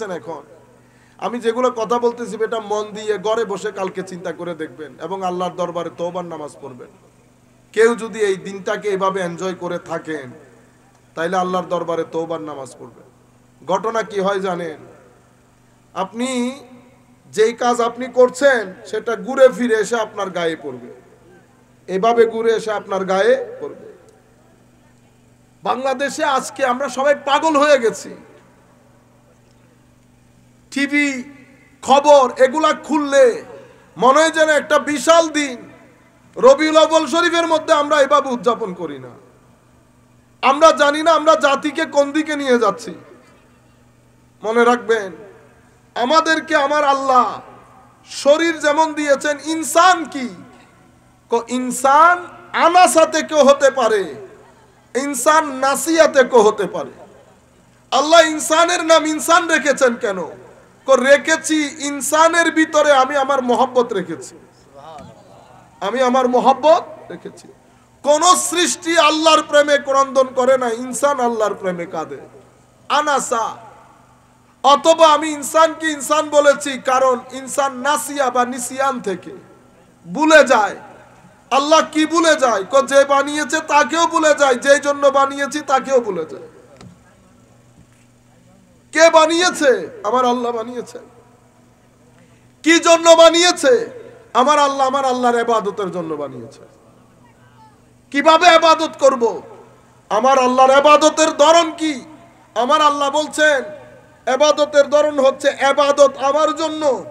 করতেছেন এখন? আমি যেগুলো কথা বলতেছি এটা মন দিয়ে ঘরে বসে কালকে চিন্তা করে দেখবেন এবং আল্লাহর দরবারে তওবার নামাজ পড়বেন। কেউ যদি এই দিনটাকে এভাবে এনজয় করে থাকেন, তাইলে আল্লাহর দরবারে তওবার নামাজ পড়বেন। ঘটনা কি হয় জানেন? আপনি যেই কাজ আপনি করছেন, সেটা ঘুরে ফিরে এসে আপনার গায়ে পড়বে। এভাবে ঘুরে এসে আপনার গায়ে পড়বে। বাংলাদেশে আজকে আমরা সবাই পাগল হয়ে গেছি। টিভি, খবর, এগুলা খুললে মনে হয় যেন একটা বিশাল দিন। রবিউল আব্বাল শরীফের মধ্যে আমরা এভাবে উদযাপন করি না। আমরা জানি না আমরা জাতিকে কোন দিকে নিয়ে যাচ্ছি। মনে রাখবেন, আমাদেরকে আমার আল্লাহ শরীর যেমন দিয়েছেন, ইনসান কি, ইনসান আনাসাতে কেউ হতে পারে, ইনসান নাসিয়াতে কেউ হতে পারে। আল্লাহ ইনসানের নাম ইনসান রেখেছেন কেন? কো রেখেছি, ইনসানের ভিতরে আমি আমার মোহব্বত রেখেছি। আমি আমার মোহব্বত রেখেছি। কোন সৃষ্টি আল্লাহর প্রেমে ক্রন্দন করে না, ইনসান আল্লাহর প্রেমে কাঁদে। আনাসা, অথবা আমি ইনসানকে ইনসান বলেছি, কারণ ইনসান নাসিয়া বা নিসিয়ান থেকে। ভুলে যায়। আল্লাহ কি ভুলে যায়? যে বানিয়েছে তাকেও ভুলে যায় যে জন্য বানিয়েছি তাকেও ভুলে যায়। কে বানিয়েছে? আমার আল্লাহ বানিয়েছে। কি জন্য বানিয়েছে? আমার আল্লাহ আমার আল্লাহর এবাদতের জন্য বানিয়েছে। কীভাবে এবাদত করব? আমার আল্লাহর এবাদতের ধরন কি? আমার আল্লাহ বলছেন, এবাদতের ধরন হচ্ছে এবাদত আমার জন্য।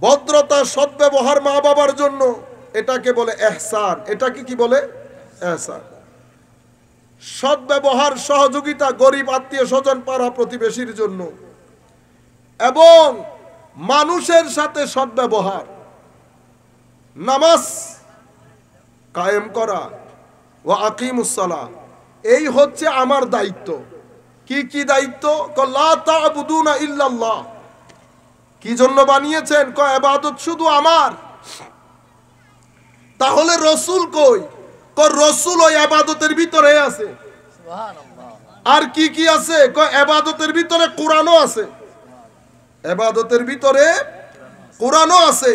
ভদ্রতা, সদ্ব্যবহার মা বাবার জন্য। এটাকে বলে এহসান। এটাকে কি বলে? এহসান। সদ্ব্যবহার সহযোগিতা, গরিব, আত্মীয় স্বজন পাড়া প্রতিবেশীর জন্য। এবং মানুষের সাথে সদ্ব্যবহার নামাজ কায়েম করা ও আকিমুসালা এই হচ্ছে আমার দায়িত্ব। কি কি দায়িত্ব? ক লা তা'বুদুনা ইল্লাল্লাহ। কি জন্য বানিয়েছেন? ক ইবাদত শুধু আমার। তাহলে রসুল কই? রসুল ওই আবাদতের ভিতরে আছে। আর কি কি আছে? এবাদতের ভিতরে কোরআনও আছে। এবাদতের ভিতরে কোরআনও আছে।